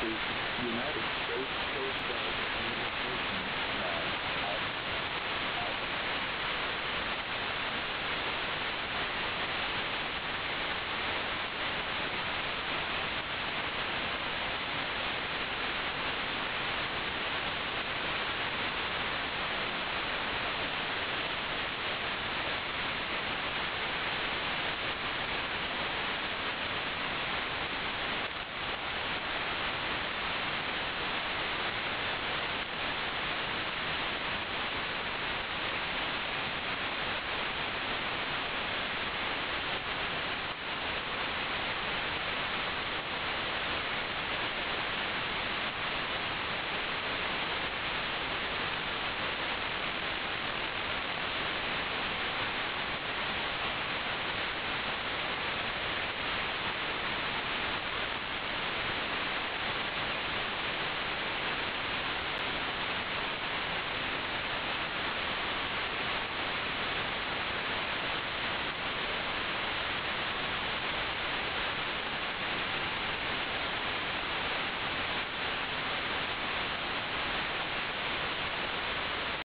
the United States.